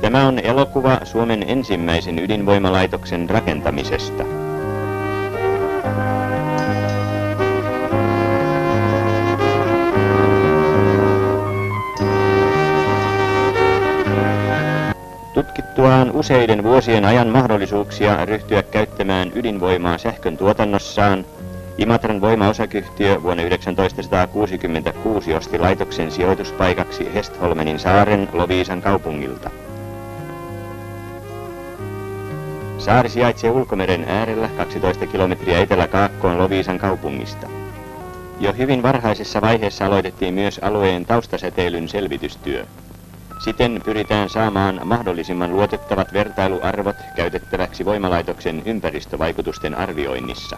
Tämä on elokuva Suomen ensimmäisen ydinvoimalaitoksen rakentamisesta. Tutkittuaan useiden vuosien ajan mahdollisuuksia ryhtyä käyttämään ydinvoimaa sähkön tuotannossaan, Imatran voimaosakyhtiö vuonna 1966 osti laitoksen sijoituspaikaksi Hestholmenin saaren Loviisan kaupungilta. Saari sijaitsee ulkomeren äärellä 12 kilometriä etelä-kaakkoon Loviisan kaupungista. Jo hyvin varhaisessa vaiheessa aloitettiin myös alueen taustasäteilyn selvitystyö. Siten pyritään saamaan mahdollisimman luotettavat vertailuarvot käytettäväksi voimalaitoksen ympäristövaikutusten arvioinnissa.